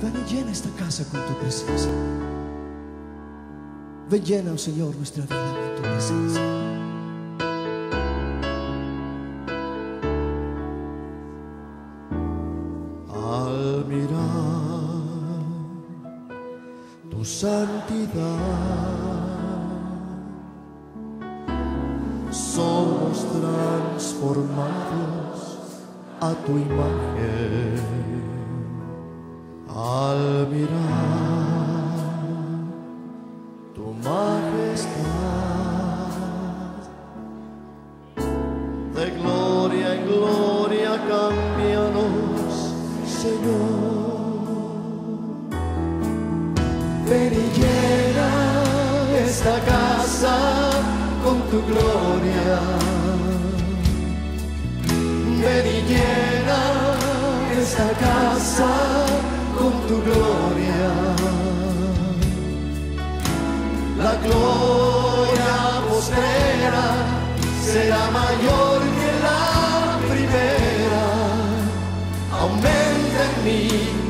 Ven y llena esta casa con tu presencia. Ven llena, oh Señor, nuestra vida con tu presencia. Al mirar tu santidad, somos transformados a tu imagen. Tu majestad, de gloria en gloria cámbianos, Señor. Ven y llena esta casa con tu gloria. Ven y llena esta casa postrera será mayor que la primera. Aumenta en mí